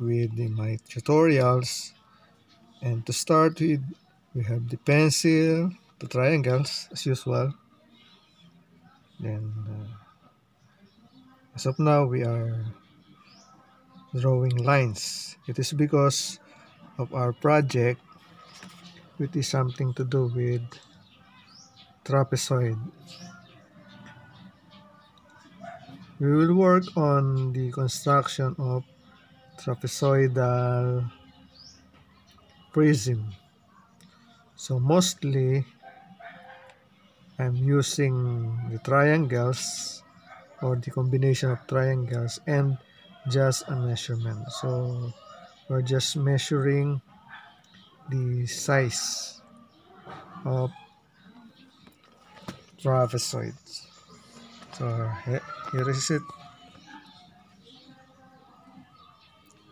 with my tutorials. And to start with, we have the pencil, the triangles, as usual. Then, uh, as of now, we are drawing lines. It is because of our project, which is something to do with trapezoid. We will work on the construction of trapezoidal prism. So mostly, I'm using the triangles or the combination of triangles and just a measurement. So we're just measuring the size of trapezoids. So here is it.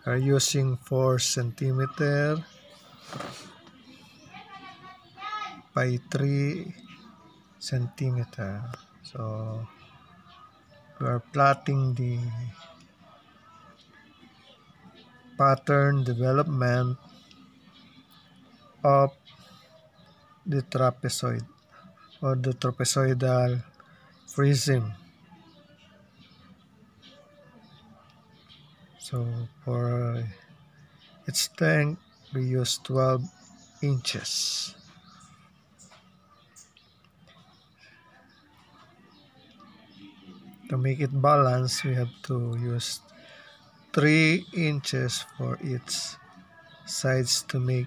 Are using 4 centimeter by 3 centimeter. So we are plotting the pattern development of the trapezoid or the trapezoidal prism. So for uh, its tank we use 12 inches. To make it balance, we have to use 3 inches for its sides to make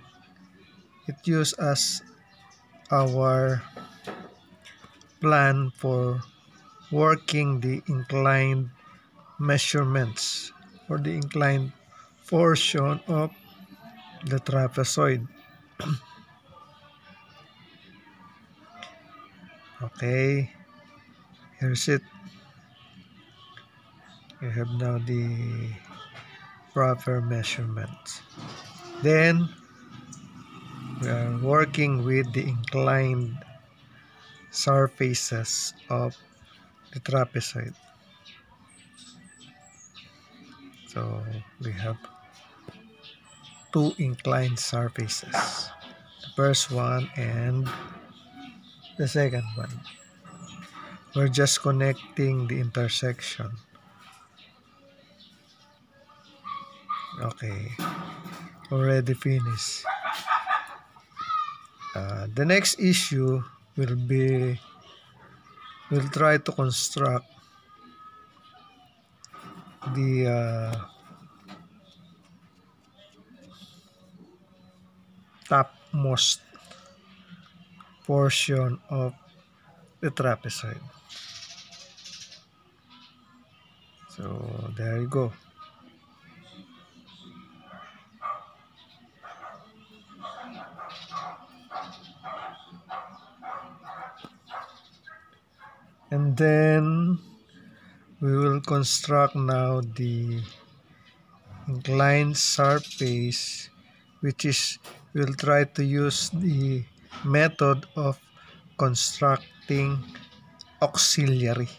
it use as our plan for working the inclined measurements or the inclined portion of the trapezoid. okay, here's it. You have now the proper measurements. Then, we are working with the inclined surfaces of the trapezoid. So we have two inclined surfaces. The first one and the second one. We're just connecting the intersection. Okay. Already finished. Uh, the next issue will be we'll try to construct the uh, topmost portion of the trapezoid. So there you go. And then we will construct now the inclined surface which is we'll try to use the method of constructing auxiliary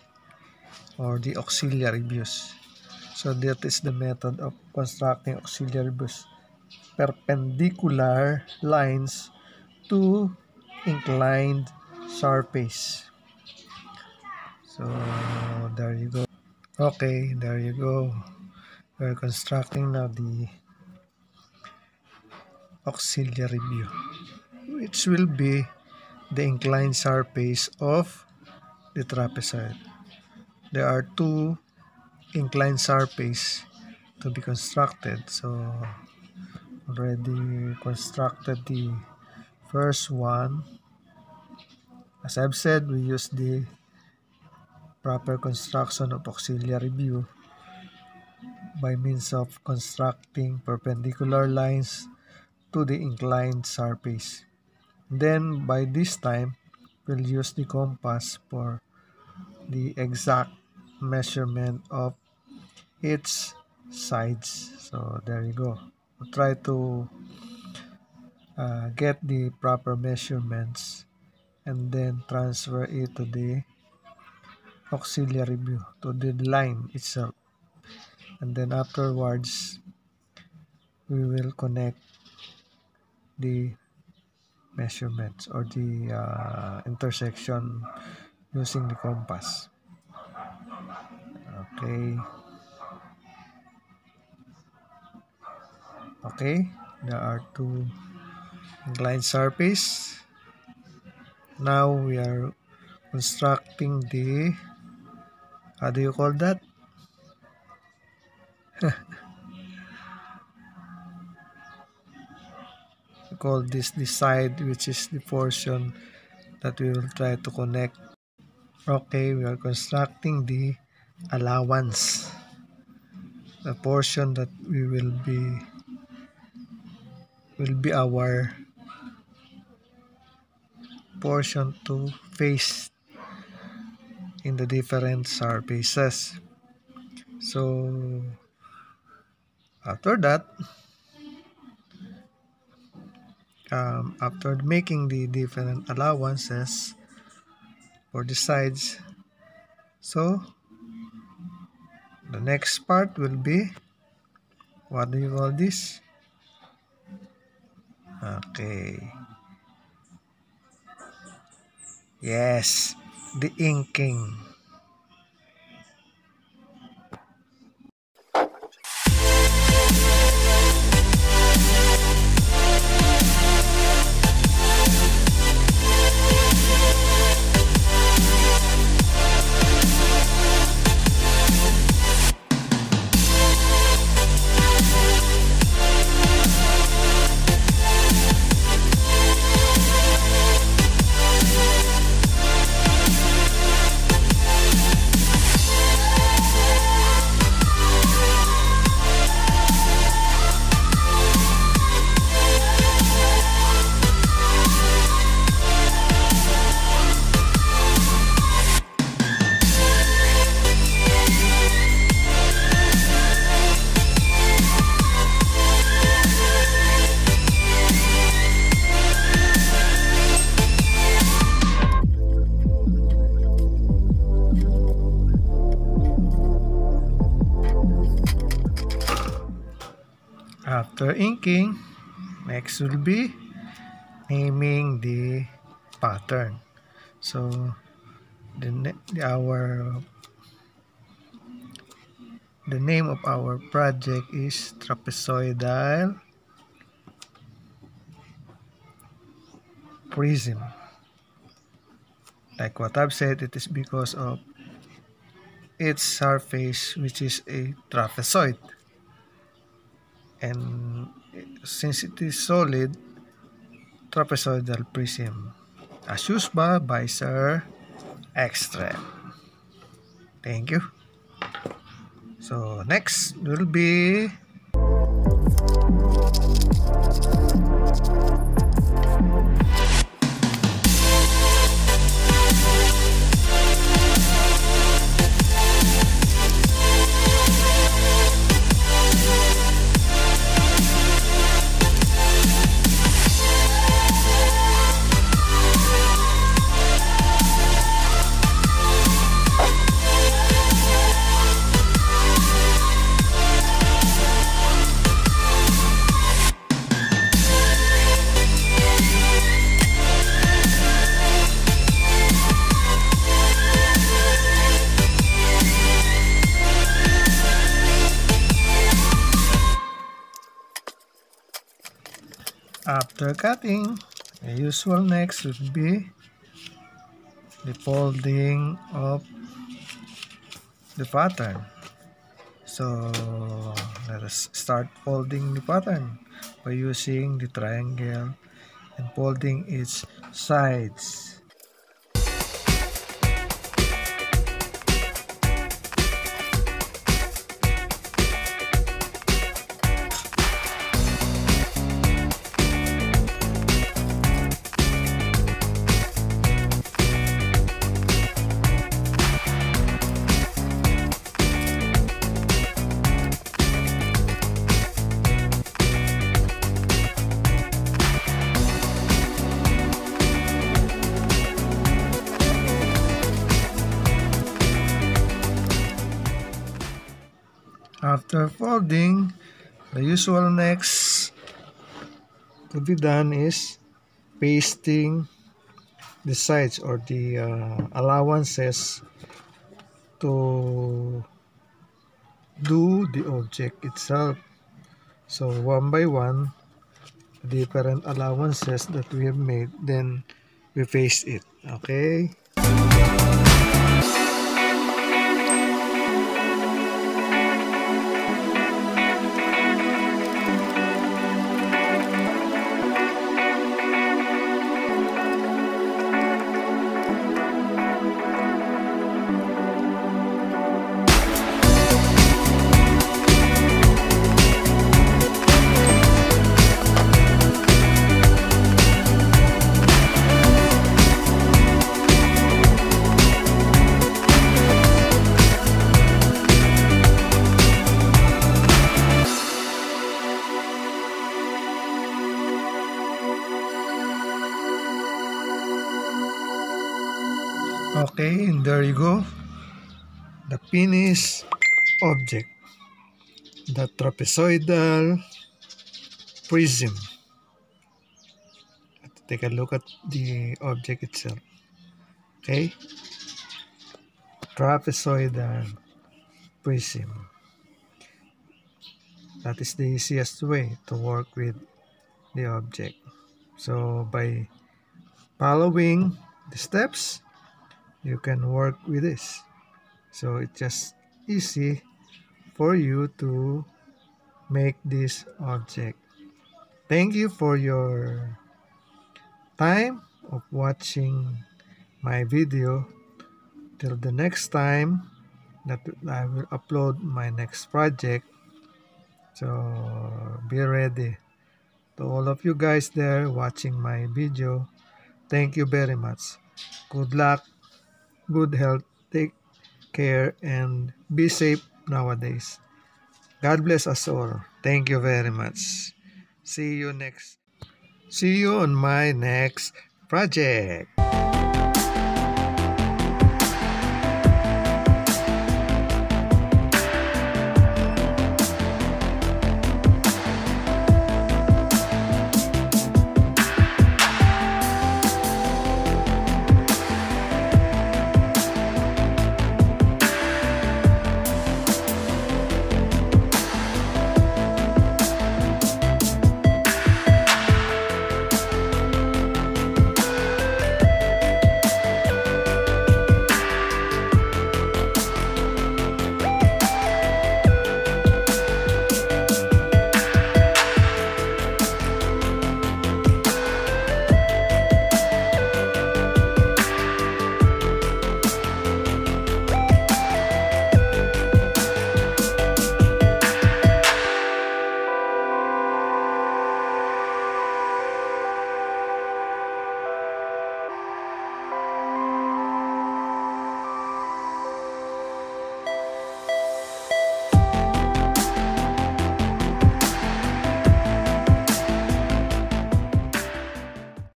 or the auxiliary views so that is the method of constructing auxiliary views perpendicular lines to inclined surface. So there you go okay there you go. We're constructing now the auxiliary view which will be the inclined surface of the trapezoid. There are two inclined surface to be constructed so already constructed the first one. As I've said we use the proper construction of auxiliary view by means of constructing perpendicular lines to the inclined surface. Then by this time, we'll use the compass for the exact measurement of its sides. So there you go. We'll try to uh, get the proper measurements and then transfer it to the auxiliary view to the line itself. And then afterwards we will connect the measurements or the uh, intersection using the compass. Okay. Okay. There are two inclined surface. Now we are constructing the how do you call that? We call this the side which is the portion that we will try to connect. Okay we are constructing the allowance. The portion that we will be will be our portion to face in the different surfaces. So after that, um, after making the different allowances for the sides, so the next part will be what do you call this? Okay. Yes, the inking. After inking, next will be naming the pattern. So the, our the name of our project is trapezoidal prism. Like what I've said, it is because of its surface which is a trapezoid and since it is solid trapezoidal prism as used by Sir Extra. Thank you. So next will be After cutting, the usual next would be the folding of the pattern. So let us start folding the pattern by using the triangle and folding its sides. After folding, the usual next to be done is pasting the sides or the uh, allowances to do the object itself. So one by one, different allowances that we have made, then we paste it. Okay? There you go. The finished object. The trapezoidal prism. Let's take a look at the object itself. Okay. Trapezoidal prism. That is the easiest way to work with the object. So by following the steps, you can work with this. So it's just easy for you to make this object. Thank you for your time of watching my video. Till the next time that I will upload my next project. So be ready. To all of you guys there watching my video thank you very much. Good luck good health, take care, and be safe nowadays. God bless us all. Thank you very much. See you next. See you on my next project.